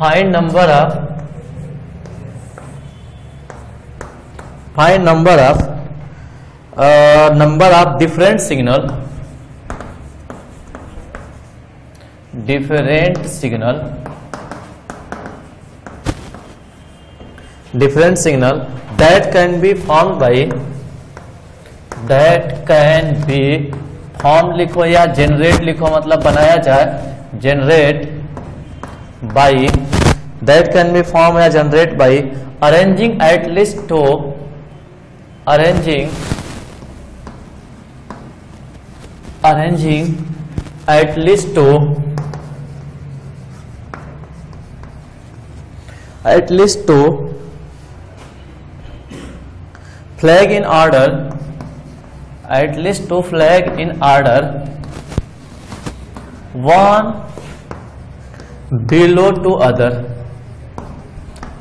Find number of find number of number of different signal different signal different signal that can be form by that can be form लिखो या generate लिखो मतलब बनाया जाए generate by that can be formed या generate by arranging at least two arranging arranging at least two at least two flag in order at least two flag in order one below to other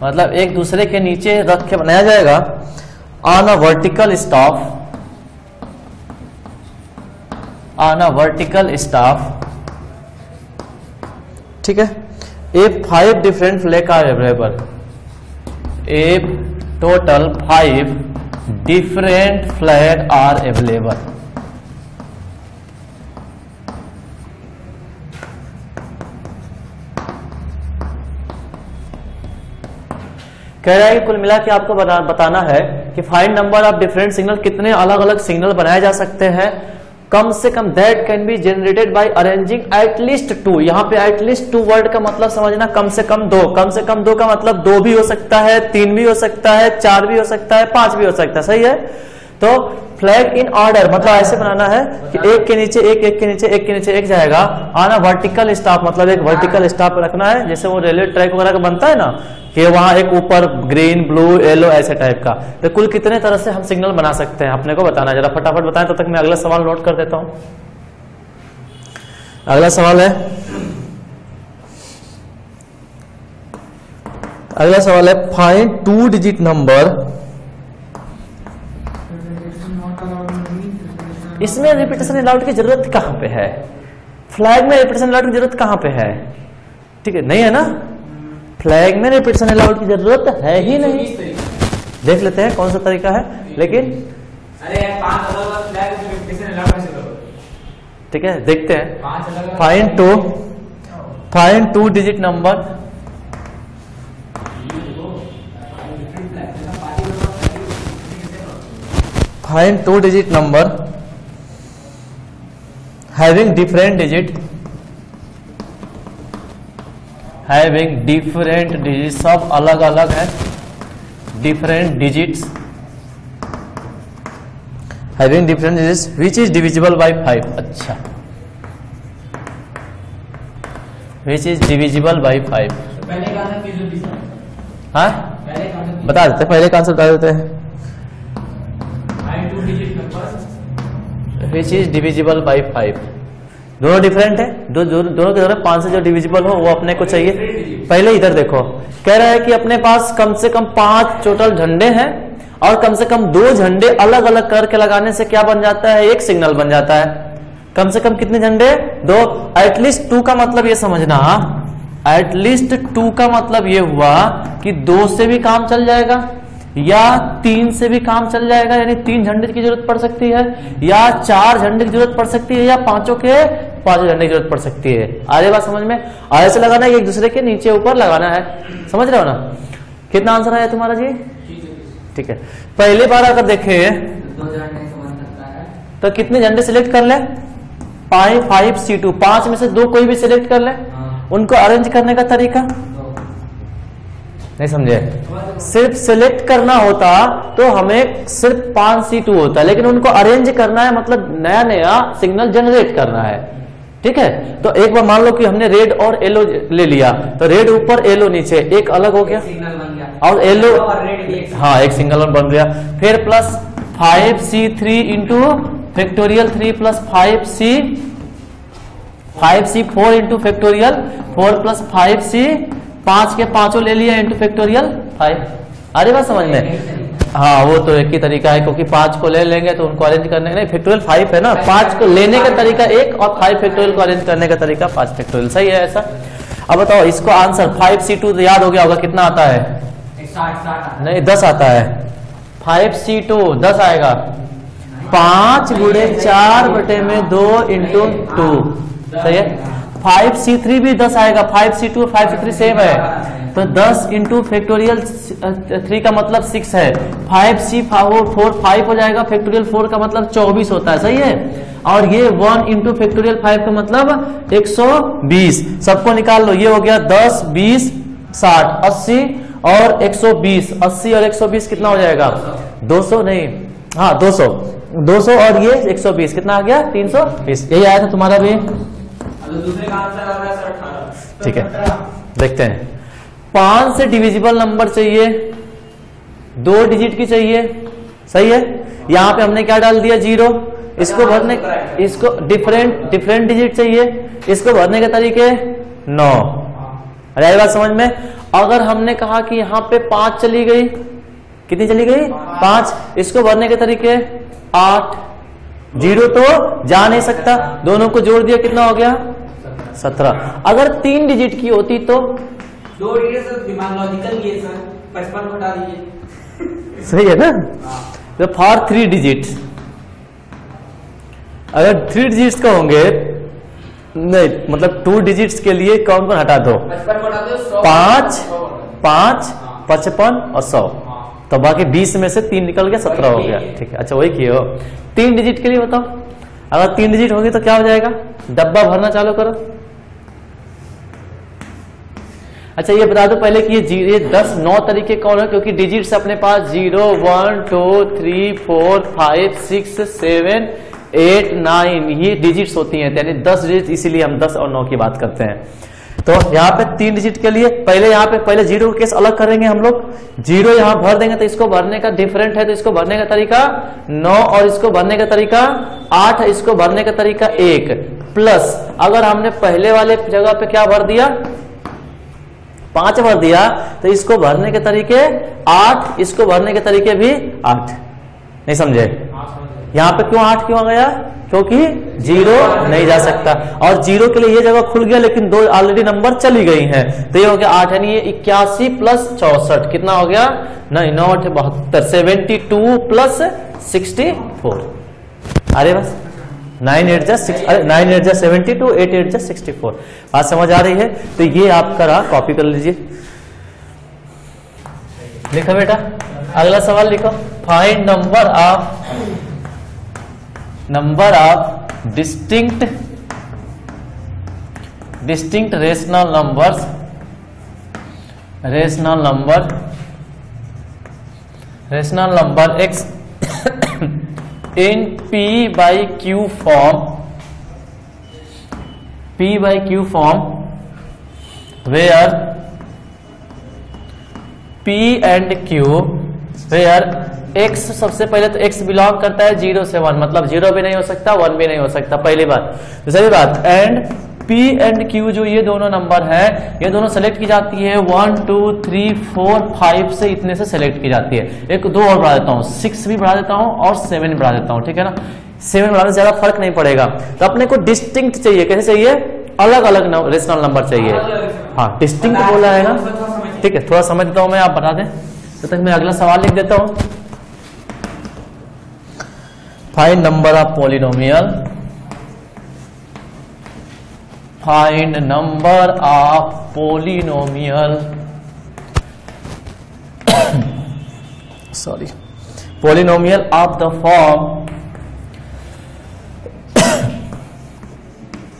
मतलब एक दूसरे के नीचे रख के बनाया जाएगा। On a vertical staff on a vertical staff ठीक है? A five different flag are available a total five different flag are available कह रहा है कुल मिला के आपको बता, बताना है कि find number of different signal कितने अलग अलग सिग्नल बनाए जा सकते हैं। कम से कम that can be generated by arranging at least two यहाँ पे एटलीस्ट टू वर्ड का मतलब समझना कम से कम दो। कम से कम दो का मतलब दो भी हो सकता है तीन भी हो सकता है चार भी हो सकता है पाँच भी हो सकता है। सही है? तो फ्लैग इन ऑर्डर मतलब ऐसे बनाना है कि एक के नीचे एक एक के नीचे एक के नीचे एक जाएगा। आना वर्टिकल स्टाफ मतलब एक वर्टिकल स्टाफ रखना है जैसे वो रेलवे ट्रैक वगैरह का बनता है ना कि वहाँ एक ऊपर ग्रीन ब्लू येलो ऐसे टाइप का। तो कुल कितने तरह से हम सिग्नल बना सकते हैं? अपने को बताना जरा फटाफट बताएँ तब तो तक मैं अगला सवाल नोट कर देता हूँ। अगला सवाल है। अगला सवाल है फाइंड टू डिजिट नंबर इसमें रिपीटेशन अलाउड की ज़रूरत कहाँ पे है? फ्लैग में रिपीटेशन अलाउड की ज़रूरत कहाँ पे है? ठीक है नहीं है ना? फ्लैग में रिपीटेशन अलाउड की ज़रूरत है ही नहीं। देख लेते हैं कौन सा तरीका है लेकिन ठीक है देखते हैं। Find two find two digit number find two digit number having different digit having different digits सब अलग अलग है different digits having different digits which is divisible by 5 अच्छा which is divisible by 5 पहले हाँ पहले बता देते पहले कौन बता देते हैं which is divisible by five दोनों डिफरेंट है? दो, दो, दोनों के दोनों पाँच से जो डिविजिबल हो वो अपने को चाहिए। पहले इधर देखो। कह रहा है कि अपने पास कम से कम पाँच टोटल झंडे हैं और कम से कम दो झंडे अलग अलग करके लगाने से क्या बन जाता है? एक सिग्नल बन जाता है। कम से कम कितने झंडे? दो। एटलीस्ट टू का मतलब ये समझना। एटलीस्ट टू का मतलब ये हुआ कि दो से भी काम चल जाएगा। या तीन से भी काम चल जाएगा यानी तीन झंडे की ज़रूरत पड़ सकती है या चार झंडे की ज़रूरत पड़ सकती है या पाँचों के पाँचों झंडे की ज़रूरत पड़ सकती है। आगे बात समझ में? और ऐसे लगाना है एक दूसरे के नीचे ऊपर लगाना है। समझ रहे हो ना? कितना आंसर आया तुम्हारा जी? ठीक है। पहली बार अगर देखे तो कितने झंडे सिलेक्ट कर ले? फाइव फाइव सी टू पाँच में से दो कोई भी सिलेक्ट कर ले। हाँ। उनको अरेंज करने का तरीका? नहीं समझे? सिर्फ़ सिलेक्ट करना होता तो हमें सिर्फ़ पाँच सी टू होता लेकिन उनको अरेंज करना है मतलब नया नया सिग्नल जनरेट करना है। ठीक है? तो एक बार मान लो कि हमने रेड और येलो ले लिया तो रेड ऊपर येलो नीचे एक अलग हो गया। सिग्नल बन गया। और येलो रेड हाँ एक सिंगल वन बन गया। फिर plus five C three into factorial three plus five C five C four into factorial four plus five C पाँच के पाँचों ले लिया इंटू फैक्टोरियल फाइव अरे बात समझ में? हाँ वो तो एक ही तरीका है, क्योंकि पाँच को ले लेंगे तो उनको अरेंज करने नहीं फैक्टोरियल फाइव है ना? पाँच को लेने का तरीका एक और फाइव फैक्टोरियल को अरेंज करने का तरीका पाँच फैक्टोरियल सही है ऐसा? अब बताओ, इसको आंसर फाइव सी टू याद हो गया होगा, कितना आता है? नहीं, दस आता है। फाइव सी टू दस आएगा। पाँच गुड़े चार बटे में दो इंटू टू सही है? फाइव सी थ्री भी दस आएगा, five C two, five C three same है। तो दस इंटू फैक्टोरियल थ्री का मतलब सिक्स है। फाइव सी फोर फाइव हो जाएगा फैक्टोरियल फोर का मतलब चौबीस होता है, सही है? और ये वन इंटू फैक्टोरियल फाइव का मतलब एक सौ बीस। सबको निकाल लो, ये हो गया दस, बीस, साठ, अस्सी और एक सौ बीस। अस्सी और एक सौ बीस कितना हो जाएगा? दो सौ नहीं। हाँ दो सौ। दो सौ और ये एक सौ बीस। कितना आ गया? तीन सौ बीस। यही आया था तुम्हारा भी? तो दूसरे का आंसर आ रहा है? सर अठारह ठीक है। देखते हैं। पाँच से डिविजिबल नंबर चाहिए। दो डिजिट की चाहिए। सही है? यहाँ पे हमने क्या डाल दिया? ज़ीरो इसको भरने इसको डिफरेंट डिफरेंट डिजिट चाहिए। इसको भरने के तरीके? नौ। अरे बात समझ में? अगर हमने कहा कि यहाँ पे पाँच चली गई कितनी चली गई? पाँच। इसको भरने के तरीके? आठ। ज़ीरो तो जा नहीं सकता। दोनों को जोड़ दिया कितना हो गया? सत्रह। अगर तीन डिजिट की होती तो? दो दिमाग लॉजिकल ये सर। पचपन को दीजिए। सही है ना? तो फॉर थ्री डिजिट अगर थ्री डिजिट्स का होंगे नहीं मतलब टू डिजिट्स के लिए कौन कौन हटा दो? पचपन को हटा दो सौ पाँच। पाँच पचपन और सौ। हाँ। तो बाकी बीस में से तीन निकल गया सत्रह हो गया। ठीक है अच्छा वही किए हो। तीन डिजिट के लिए बताओ। अगर तीन डिजिट होगी तो क्या हो जाएगा? डब्बा भरना चालू करो। अच्छा ये बता दो पहले कि ये जी, ये दस नौ तरीके कौन है? क्योंकि डिजिट्स अपने पास zero, one, two, three, four, five, six, seven, eight, nine, ये डिजिट्स होती हैं। यानी दस डिजिट इसीलिए हम दस और नौ की बात करते हैं। तो यहाँ पे तीन डिजिट के लिए, पहले यहाँ पे, पहले ज़ीरो केस अलग करेंगे हम लोग। ज़ीरो यहाँ भर देंगे तो इसको भरने का डिफरेंट है तो इसको भरने का तरीका नौ और इसको भरने का तरीका आठ, इसको भरने का तरीका एक। प्लस अगर हमने पहले वाले जगह पे क्या भर दिया? पाँच भर दिया तो इसको भरने के तरीके आठ, इसको भरने के तरीके भी आठ। नहीं समझे? यहाँ पे क्यों आठ क्यों आ गया? क्योंकि ज़ीरो नहीं जा सकता। और ज़ीरो के लिए ये जगह खुल गया, लेकिन दो ऑलरेडी नंबर चली गई हैं। तो ये हो गया आठ, यानी ये इक्यासी प्लस चौसठ। कितना हो गया? नहीं, नौ अठ बहत्तर seventy two plus sixty four अरे बस? नाइन एट जा nine eight seventy two, eight eight जा सिक्सटी फोर। बात समझ आ रही है? तो ये आपका रहा कॉपी कर लीजिए। लिखो बेटा। अगला सवाल लिखो। Find number of number of distinct distinct rational numbers rational number rational number x in p by q form p by q form where p and q where x सबसे पहले तो एक्स बिलोंग करता है zero से one मतलब zero भी नहीं हो सकता वन भी नहीं हो सकता, पहली बात। दूसरी बात एंड p एंड q जो ये दोनों नंबर है ये दोनों सेलेक्ट की जाती है। One two three four five से इतने से सेलेक्ट की जाती है। एक दो और बढ़ा देता हूँ। सिक्स भी बढ़ा देता हूँ और सेवन बढ़ा देता हूँ ठीक है ना? सेवन बढ़ाने से ज़्यादा फ़र्क नहीं पड़ेगा। तो अपने को डिस्टिंक्ट चाहिए। कैसे चाहिए? अलग अलग रेशनल नंबर चाहिए। हाँ डिस्टिंक्ट बोला है ना? ठीक है थोड़ा समझ देता हूँ मैं आप बता दें। तो तक मैं अगला सवाल लिख देता हूँ। Five number of polynomial find number of polynomial sorry polynomial of the form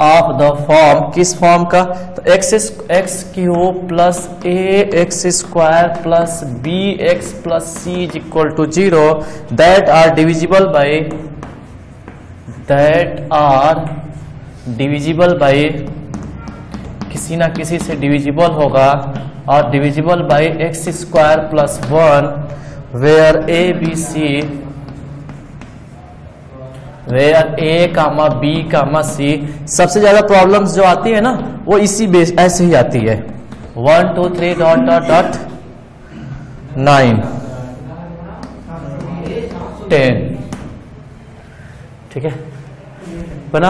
of the form किस फॉर्म का? तो x x cube plus a x square plus b x plus c is equal to zero that are divisible by that are divisible by किसी ना किसी से divisible होगा और divisible by x square plus one where a b c where a comma b comma c सबसे ज़्यादा problems जो आती है ना, वो इसी बेस ऐसे ही आती है। One two three dot dot dot nine ten ठीक है? बना?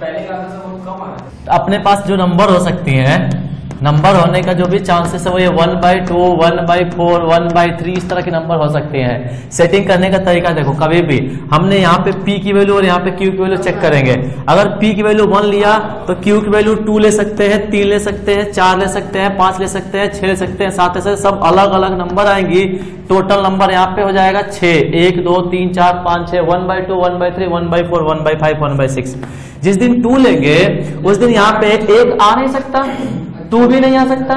पहले का आंसर बहुत कम आ रहा है अपने पास जो नंबर हो सकती हैं नंबर होने का जो भी चांसेस है वो ये one by two one by four one by three इस तरह के नंबर हो सकते हैं। सेटिंग करने का तरीका देखो, कभी भी। हमने यहाँ पे p की वैल्यू और यहाँ पे q की वैल्यू चेक करेंगे। अगर p की वैल्यू वन लिया तो q की वैल्यू टू ले सकते हैं तीन ले सकते हैं, चार ले सकते हैं, पाँच ले सकते हैं, छह ले सकते हैं सात ऐसे सब अलग अलग नंबर आएँगी। टोटल नंबर यहाँ पे हो जाएगा छह। एक, दो, तीन, चार, पाँच, छह one by two one by three one by four one by five one by six जिस दिन टू लेंगे, उस दिन यहाँ पे एक आ नहीं सकता टू भी नहीं आ सकता,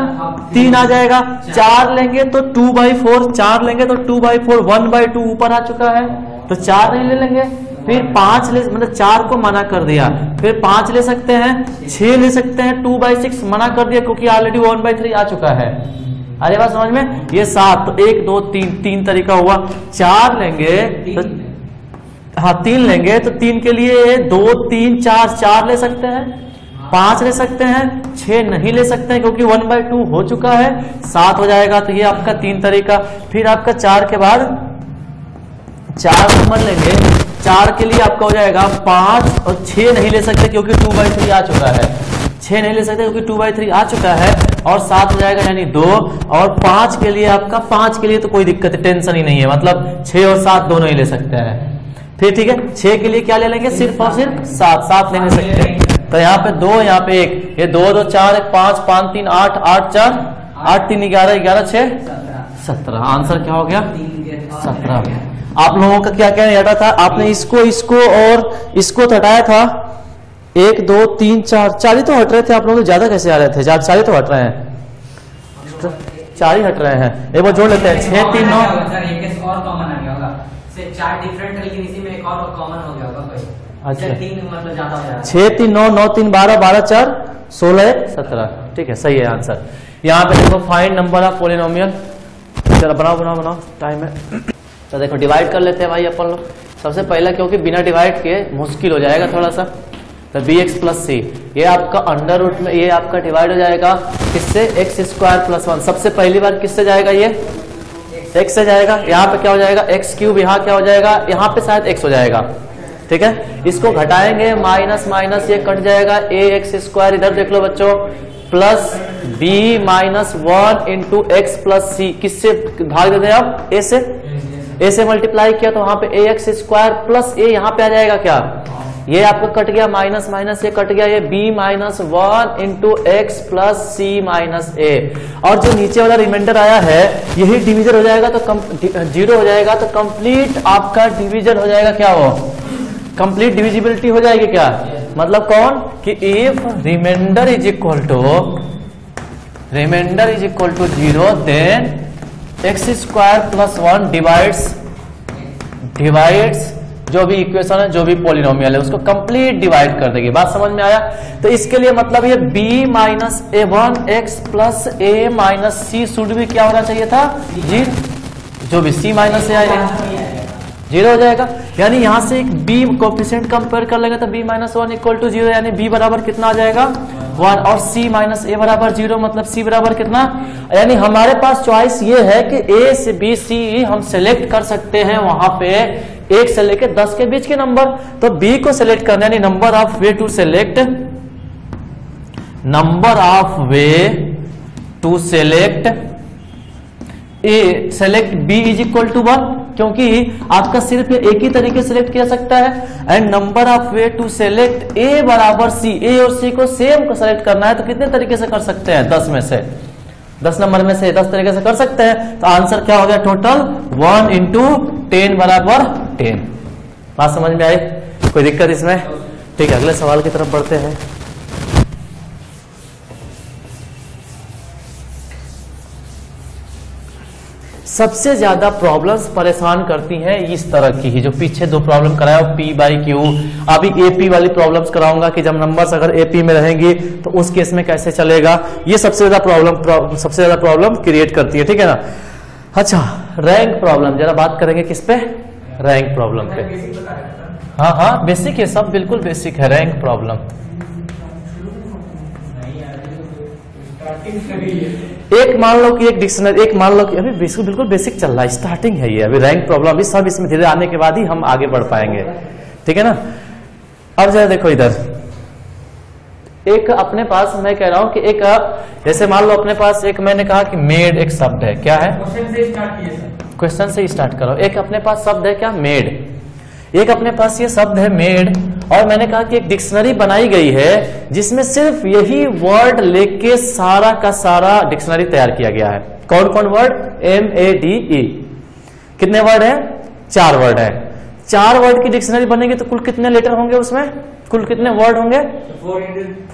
तीन आ जाएगा, चार लेंगे तो टू बाई फोर चार लेंगे तो two by four one by two ऊपर आ चुका है तो चार नहीं ले लेंगे, फिर पाँच ले मतलब चार को मना कर दिया, फिर पाँच ले सकते हैं, छह ले सकते हैं टू बाई सिक्स मना कर दिया, क्योंकि ऑलरेडी वन बाई थ्री आ चुका है। अरे बात समझ में? ये सात तो एक, दो, तीन तीन तरीका हुआ, चार लेंगे तो हाँ तीन लेंगे तो तीन के लिए दो, तीन, चार चार ले सकते हैं, पाँच ले सकते हैं, छह नहीं ले सकते हैं, क्योंकि वन बाई टू हो चुका है, सात हो जाएगा तो ये आपका तीन तरीका। फिर आपका चार के बाद चार नंबर लेंगे, चार के लिए आपका हो जाएगा पाँच, और छह नहीं ले सकते क्योंकि टू बाई थ्री आ चुका है। छह नहीं ले सकते क्योंकि टू बाई थ्री आ चुका है, और सात हो जाएगा यानी दो, और पाँच के लिए आपका, पाँच के लिए तो कोई दिक्कत, टेंशन ही नहीं है मतलब छह और सात दोनों ही ले सकते हैं। फिर ठीक है छह के लिए क्या ले लेंगे सिर्फ़ और सिर्फ़ सात सात ले नहीं सकते तो यहाँ पे दो यहाँ पे एक ये दो दो चार एक पाँच पाँच तीन आठ आठ चार आठ तीन ग्यारह ग्यारह छह सत्रह आंसर क्या हो गया सत्रह आप लोगों का क्या क्या हटा था आपने इसको इसको और इसको तो हटाया था एक दो तीन चार चार ही तो हट रहे थे आप लोग ज़्यादा कैसे आ रहे थे चार ही तो हट रहे हैं तो चार ही हट रहे हैं एक बार जोड़ लेते हैं छह तीन नौ चार डिफरेंट है एक और कॉमन हो गया अच्छा। अच्छा तीन मतलब ज़्यादा हो जाएगा। छह तीन नौ नौ तीन बारह बारह चार सोलह सत्रह। ठीक है सही है आंसर यहाँ पे देखो फाइंड नंबर ऑफ़ पोलिनोमियल चलो बनाओ बनाओ बनाओ। टाइम है। तो देखो डिवाइड कर लेते हैं भाई अपन लोग। सबसे पहला क्योंकि बिना डिवाइड के मुश्किल हो जाएगा थोड़ा सा तो बी एक्स प्लस सी ये आपका अंडर रूट में ये आपका डिवाइड हो जाएगा। किससे? एक्स स्क्वायर प्लस वन सबसे पहली बार किससे जाएगा ये? एक्स से जाएगा, यहाँ पे क्या हो जाएगा? एक्स क्यूब यहाँ क्या हो जाएगा? यहाँ पे शायद एक्स हो जाएगा। ठीक है? इसको घटाएँगे, माइनस माइनस ये कट जाएगा ए एक्स स्क्वायर इधर देख लो बच्चों plus b minus one into x plus c किससे भाग देते हैं आप? ए से? ए से मल्टीप्लाई किया तो वहाँ पे a x square plus a यहाँ पे आ जाएगा क्या? ये आपका कट गया, माइनस माइनस ये कट गया, ये b minus one into x plus c minus a और जो नीचे वाला रिमाइंडर आया है, यही डिवीज़न हो जाएगा तो ज़ीरो हो जाएगा तो कंप्लीट आपका डिवीज़न हो जाएगा क्या वो? कंप्लीट डिविजिबिलिटी हो जाएगी क्या? मतलब कौन? कि if reminder is equal to reminder is equal to zero then x square plus one divides divides जो भी इक्वेशन है, जो भी पोलिनोमियल है, उसको कंप्लीट डिवाइड कर देगी। बात समझ में आया? तो इसके लिए मतलब ये b minus a one x plus a minus c should भी क्या होना चाहिए था? जी, जो भी c माइनस ए आएगा। ज़ीरो हो जाएगा। यानी यहाँ से एक b कोफिशिएंट कंपेयर कर लेंगे तो b minus one equal to zero यानी b बराबर कितना आ जाएगा? वन और c माइनस ए बराबर ज़ीरो मतलब c बराबर कितना? यानी हमारे पास चॉइस ये है कि a से b c हम सेलेक्ट कर सकते हैं वहाँ पे एक से लेकर दस के बीच के नंबर तो बी को सिलेक्ट करना यानी number of way to select number of way to select a select b is equal to one क्योंकि आपका सिर्फ़ एक ही तरीके सिलेक्ट किया सकता है and number of way to select a बराबर सी ए और सी को सेम को सेलेक्ट करना है तो कितने तरीके से कर सकते हैं? दस में से। दस नंबर में से दस तरीके से कर सकते हैं तो आंसर क्या हो गया टोटल वन इंटू टेन बराबर टेन बात समझ में आई? कोई दिक्कत इसमें? ठीक है, अगले सवाल की तरफ़ बढ़ते हैं। सबसे ज़्यादा प्रॉब्लम्स परेशान करती हैं इस तरह की ही, जो पीछे दो प्रॉब्लम कराया पी बाई क्यू अभी एपी वाली प्रॉब्लम्स कराऊँगा कि जब नंबर्स अगर एपी में रहेंगी तो उस केस में कैसे चलेगा? ये सबसे ज़्यादा प्रॉब्लम सबसे ज़्यादा प्रॉब्लम क्रिएट करती है, ठीक है ना? अच्छा रैंक प्रॉब्लम जरा बात करेंगे किस पे? रैंक प्रॉब्लम पे। हाँ हाँ बेसिक है, सब बिल्कुल बेसिक है रैंक प्रॉब्लम एक मान लो कि एक डिक्शनरी एक मान लो कि अभी बिल्कुल बिल्कुल बेसिक चल रहा है स्टार्टिंग है ये, अभी रैंक प्रॉब्लम अभी सब इसमें धीरे आने के बाद ही हम आगे बढ़ पाएँगे। ठीक है ना? अब जरा देखो इधर। एक अपने पास, मैं कह रहा हूँ कि एक, जैसे मान लो अपने पास एक मैंने कहा कि मेड एक शब्द है, क्या है? क्वेश्चन से स्टार्ट करो। एक अपने पास शब्द है क्या? मेड। एक अपने पास ये शब्द है मेड और मैंने कहा कि एक डिक्शनरी बनाई गई है जिसमें सिर्फ़ यही वर्ड लेके सारा का सारा डिक्शनरी तैयार किया गया है। कौन कौन word M A D E कितने वर्ड है? चार वर्ड है। चार वर्ड की डिक्शनरी बनेगी तो कुल कितने लेटर होंगे उसमें? कुल कितने वर्ड होंगे?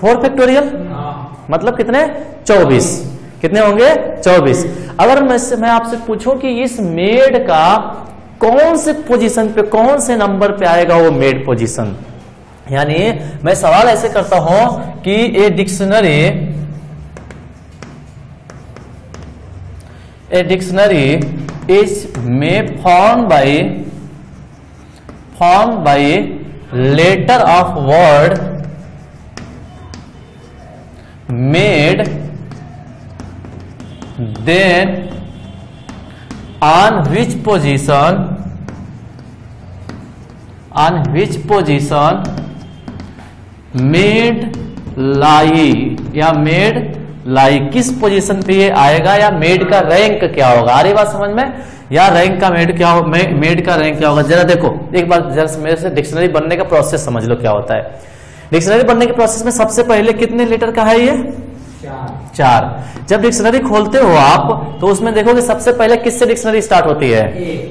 फोर फैक्टोरियल हाँ। मतलब कितने? 24 कितने होंगे? 24 अगर मैं मैं आपसे पूछूँ कि इस मेड का कौन से पोजीशन पे, कौन से नंबर पे आएगा वो मेड पोजीशन यानी मैं सवाल ऐसे करता हूँ कि a dictionary a dictionary is may form by form by letter of word then on which position, on which position made lie, या मेड लाई किस पोजीशन पे ये आएगा या मेड का रैंक क्या होगा? आ रही बात समझ में? या रैंक का मेड क्या हो मेड का रैंक क्या होगा? जरा देखो, एक बार जरा मेरे से डिक्शनरी बनने का प्रोसेस समझ लो क्या होता है। डिक्शनरी बनने के प्रोसेस में सबसे पहले कितने लेटर का है ये? चार। जब डिक्शनरी खोलते हो आप तो उसमें देखोगे सबसे पहले किससे डिक्शनरी स्टार्ट होती है?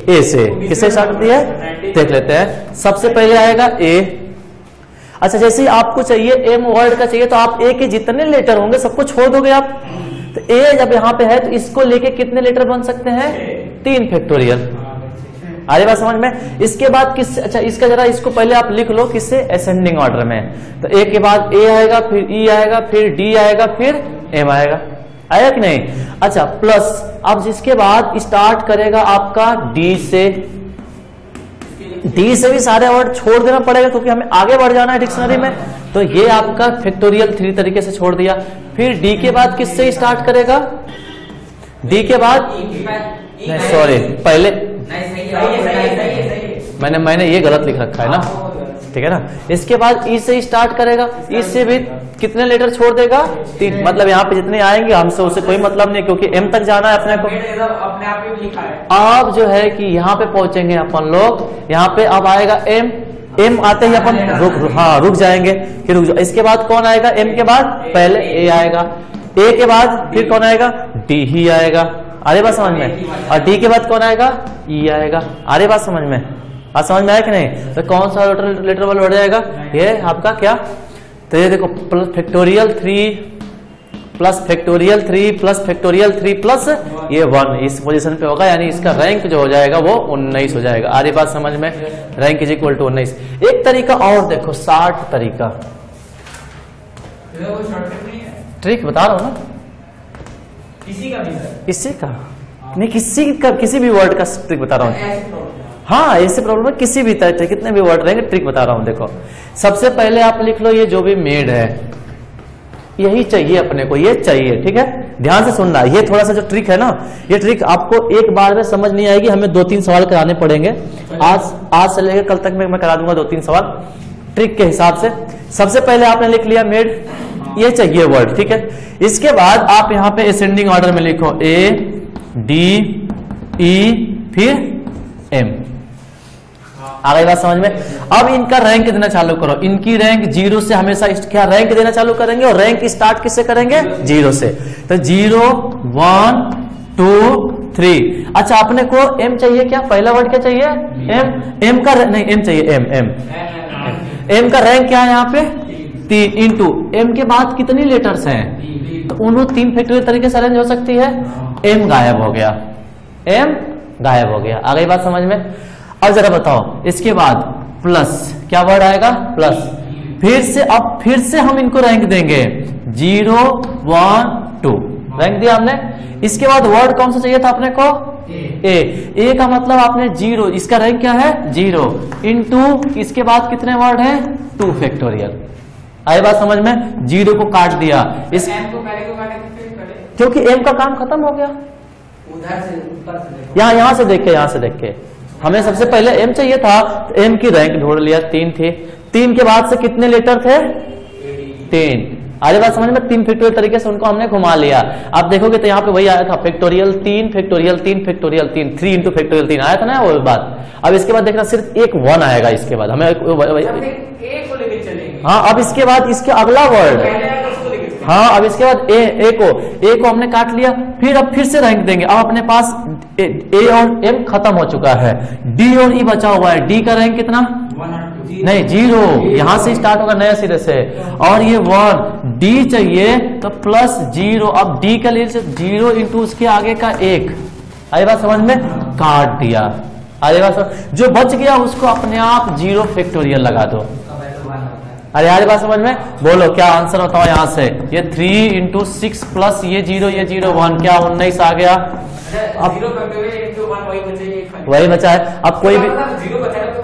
ए से। किससे स्टार्ट होती है? देख लेते हैं। सबसे पहले आएगा ए अच्छा जैसे आपको चाहिए एम वर्ड का चाहिए तो आप ए के जितने लेटर होंगे सबको छोड़ दोगे आप? तो ए जब यहाँ पे है तो इसको लेके कितने लेटर बन सकते हैं? तीन फैक्टोरियल आगे बात समझ में? इसके बाद किस अच्छा इसका जरा इसको पहले आप लिख लो किससे? असेंडिंग ऑर्डर में। तो ए के बाद ए आएगा फिर ई आएगा फिर डी आएगा फिर एम आएगा। आया कि नहीं? अच्छा प्लस अब जिसके बाद स्टार्ट करेगा आपका डी से। डी से भी सारे वर्ड छोड़ देना पड़ेगा क्योंकि हमें आगे बढ़ जाना है डिक्शनरी में। तो ये आपका फैक्टोरियल थ्री तरीके से छोड़ दिया। फिर डी के बाद किससे स्टार्ट करेगा? डी के बाद सॉरी पहले नहीं सही है सही है सही है सही है। मैंने मैंने ये गलत लिख रखा है ना। ठीक है ना? इसके बाद ई से स्टार्ट करेगा। ई से भी कितने लेटर छोड़ देगा? तीन। मतलब यहाँ पे जितने आएँगे हमसे उससे कोई मतलब नहीं क्योंकि एम तक जाना है अपने को। अपने आप ही लिखा है। अब जो है कि यहाँ पे पहुँचेंगे अपन लोग। यहाँ पे अब आएगा एम एम आते ही अपन रुक हाँ रुक जाएँगे। फिर रुक जाओ इसके बाद कौन आएगा? एम के बाद पहले ए आएगा। ए के बाद फिर कौन आएगा? डी ही आएगा। अरे बात समझ में? और डी के बाद कौन आएगा? ई आएगा। अरे बात समझ में? बात समझ में आया कि नहीं? तो कौन सा लेटर लेटर वाला बढ़ जाएगा? ये आपका क्या? तो ये देखो plus factorial three plus factorial three plus factorial three plus ये वन इस पोजीशन पे होगा यानी इसका रैंक जो हो जाएगा वो उन्नीस हो जाएगा। आधी बात समझ में? रैंक इज़ इक्वल टू उन्नीस। एक तरीका और देखो साठ तरीका। है। ट्रिक बता रहा हूँ ना? किसी का भी किसी का? नहीं किसी का किसी भी वर्ड का ट्रिक बता रहा हूँ। हाँ ऐसे प्रॉब्लम है, किसी भी तरह, कितने भी वर्ड रहेंगे ट्रिक बता रहा हूँ, देखो। सबसे पहले आप लिख लो, ये जो भी मेड है, यही चाहिए अपने को, ये चाहिए, ठीक है? ध्यान से सुनना, ये थोड़ा सा जो ट्रिक है ना, ये ट्रिक आपको एक बार में समझ नहीं आएगी, हमें दो तीन सवाल कराने पड़ेंगे। आज आज से लेकर कल तक में मैं करा दूँगा दो तीन सवाल ट्रिक के हिसाब से। सबसे पहले आपने लिख लिया मेड ये चाहिए वर्ड ठीक है? इसके बाद आप यहाँ पे असेंडिंग ऑर्डर में लिखो ए डी ई फिर एम आ गई बात समझ में? अब इनका रैंक देना चालू करो। इनकी रैंक ज़ीरो से हमेशा क्या रैंक देना चालू करेंगे और रैंक स्टार्ट किससे करेंगे? ज़ीरो से। तो ज़ीरो वन टू थ्री अच्छा अपने को एम चाहिए क्या? पहला वर्ड क्या चाहिए? एम एम का नहीं एम चाहिए एम एम एम का रैंक क्या है यहाँ पे? तीन। इंटू एम के बाद कितनी लेटर्स हैं? तो उन्हों तीन फैक्टोरियल तरीके से अरेंज हो सकती है। एम गायब हो गया। एम गायब हो गया। आ गई बात समझ में? अब जरा बताओ इसके बाद प्लस क्या वर्ड आएगा? प्लस फिर से अब फिर से हम इनको रैंक देंगे। ज़ीरो वन टू रैंक दिया हमने। इसके बाद वर्ड कौन सा चाहिए था अपने को? ए ए का मतलब आपने ज़ीरो इसका रैंक क्या है? ज़ीरो इन टू इसके बाद कितने वर्ड है? टू फैक्टोरियल आई बात समझ में? ज़ीरो को काट दिया। इस क्योंकि एम का काम खत्म हो गया। उधर से ऊपर से देखो। यहाँ यहाँ से देख के यहाँ से देख के। हमें सबसे पहले एम चाहिए था तो एम की रैंक ढूंढ लिया तीन थे। तीन के बाद से कितने लेटर थे? तीन। आगे बात समझ में? तीन फैक्टोरियल तरीके से उनको हमने घुमा लिया। आप देखोगे तो यहाँ पे वही आया था फैक्टोरियल तीन फैक्टोरियल तीन फैक्टोरियल तीन। थ्री इंटू फैक्टोरियल तीन। आया था ना वो बात? अब इसके बाद देखना सिर्फ़ एक वन आएगा इसके बाद। हमें हाँ अब इसके बाद इसके अगला वर्ड पहले आएगा उसको लेके चलेंगे। हाँ अब इसके बाद ए ए को ए को हमने काट लिया फिर अब फिर से रैंक देंगे। अब अपने पास ए, ए और एम खत्म हो चुका है। डी और ई बचा हुआ है। डी का रैंक कितना? नहीं ज़ीरो यहाँ से स्टार्ट होगा नया सिरे से। और ये वन डी चाहिए तो प्लस ज़ीरो अब डी का लिए ज़ीरो इंटू उसके आगे का एक। आई बात समझ में? काट दिया। आई बात जो बच गया उसको अपने आप ज़ीरो फैक्टोरियल लगा दो अब ऐसा वन होता है अरे यार बात समझ में? बोलो क्या आंसर होता है यहाँ से? ये थ्री इंटू सिक्स प्लस ये ज़ीरो ये ज़ीरो वन क्या उन्नीस आ गया? अच्छा अब- वही बचा है अब कोई भी मतलब ज़ीरो बचेगा तो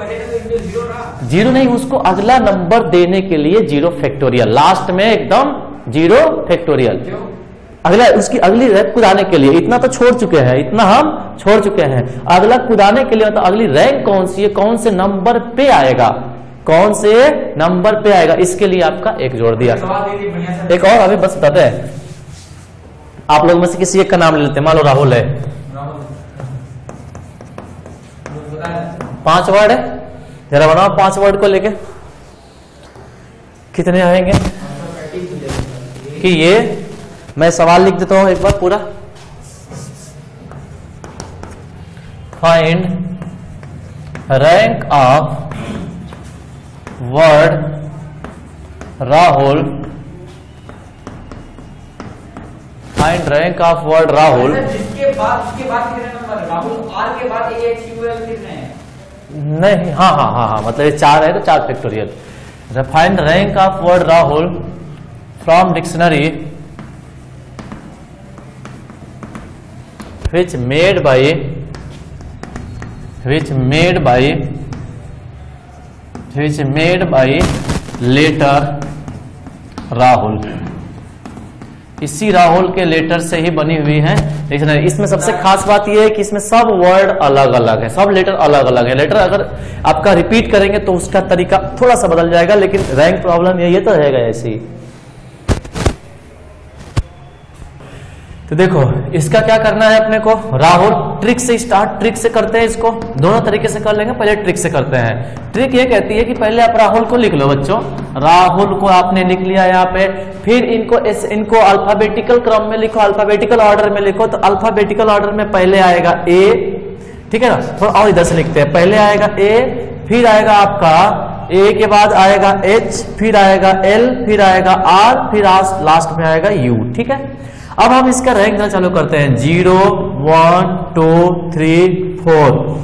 तो नहीं उसको अगला नंबर देने के लिए ज़ीरो फैक्टोरियल लास्ट में एकदम ज़ीरो फैक्टोरियल अगला उसकी अगली रैंक कुदाने के लिए। इतना तो छोड़ चुके हैं इतना हम छोड़ चुके हैं। अगला कुदाने के लिए मतलब अगली रैंक कौन सी है? कौन से नंबर पे आएगा? कौन से नंबर पे आएगा? इसके लिए आपका एक जोड़ दिया। एक और, अभी बस बताते हैं आप लोग में से किसी एक का नाम ले लेते हैं। मान लो राहुल है। पाँच वर्ड है? जरा बनाओ पाँच वर्ड को लेके। कितने आएँगे? कि ये, मैं सवाल लिख देता हूँ एक बार पूरा। Find rank of word Rahul find rank of word Rahul जिसके बाद जिसके बाद कितने नंबर राहुल आर के बाद ए एच यू एल कितने हैं। नहीं हाँ हाँ हाँ हाँ मतलब ये चार है तो चार factorial find rank of word Rahul from dictionary which made by which made by which made by later Rahul इसी राहुल के लेटर से ही बनी हुई है। डिक्शनरी इसमें सबसे खास बात यह है कि इसमें सब वर्ड अलग अलग है। सब लेटर अलग अलग है। लेटर अगर आपका रिपीट करेंगे तो उसका तरीका थोड़ा सा बदल जाएगा लेकिन रैंक प्रॉब्लम यही तो रहेगा ऐसे तो देखो, इसका क्या करना है अपने को? राहुल ट्रिक से स्टार्ट ट्रिक से करते हैं इसको। दोनों तरीके से कर लेंगे, पहले ट्रिक से करते हैं। ट्रिक ये कहती है कि पहले आप राहुल को लिख लो बच्चों। राहुल को आपने लिख लिया यहाँ पे। फिर इनको इस, इनको अल्फाबेटिकल क्रम में लिखो अल्फाबेटिकल ऑर्डर में लिखो तो अल्फाबेटिकल ऑर्डर में पहले आएगा ए ठीक है ना? थोड़ा और इधर से लिखते हैं। पहले आएगा ए फिर आएगा आपका ए के बाद आएगा एच फिर आएगा एल फिर आएगा आर फिर लास्ट में आएगा यू ठीक है? अब हम इसका रैंक देना चालू करते हैं। Zero, one, two, three, four.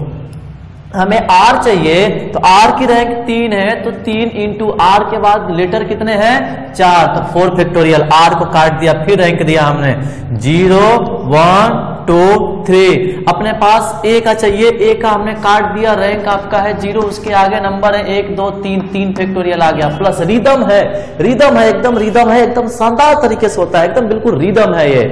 हमें आर चाहिए तो आर की रैंक तीन है तो तीन इंटू आर के बाद लेटर कितने हैं? चार। तो फोर फैक्टोरियल आर को काट दिया, फिर रैंक दिया हमने। ज़ीरो, वन टू थ्री अपने पास ए का चाहिए ए का हमने काट दिया रैंक आपका है ज़ीरो उसके आगे नंबर है एक, दो, तीन तीन फैक्टोरियल आ गया। प्लस रिदम है। रिदम है, एकदम रिदम है, एकदम शानदार तरीके से होता है, एकदम बिल्कुल रिदम है ये।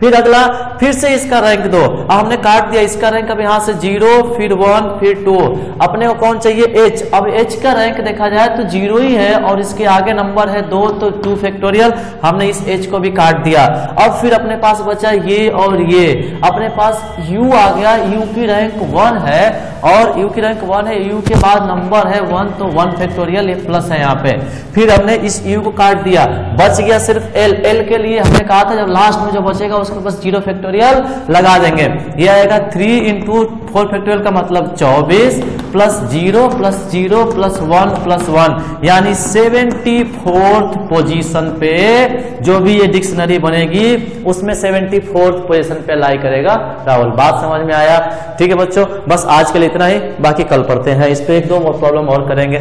फिर अगला, फिर से इसका रैंक दो। हमने काट दिया, इसका रैंक अब यहाँ से ज़ीरो फिर वन फिर टू अपने को कौन चाहिए? एच अब एच का रैंक देखा जाए तो ज़ीरो ही है और इसके आगे नंबर है दो तो टू फैक्टोरियल हमने इस एच को भी काट दिया। अब फिर अपने पास बचा ये और ये। अपने पास यू आ गया यू की रैंक वन है और यू की रैंक वन है यू के बाद नंबर है वन तो वन फैक्टोरियल प्लस है यहाँ पे। फिर हमने इस यू को काट दिया। बच गया सिर्फ़ एल एल के लिए हमने कहा था, जब लास्ट में जो बचेगा, उसको बस ज़ीरो फैक्टोरियल लगा देंगे। ये आएगा थ्री इंटू फोर फैक्टोरियल का मतलब चौबीस plus zero plus zero plus one plus one यानी सेवेंटी फोर्थ पोजिशन पे जो भी ये डिक्शनरी बनेगी, उसमें सेवेंटी फोर्थ पोजिशन पे लाई राहुल, बात समझ में आया? ठीक है बच्चों, बस आज के लिए इतना ही, बाकी कल पढ़ते हैं। इस पर एक दो प्रॉब्लम और करेंगे।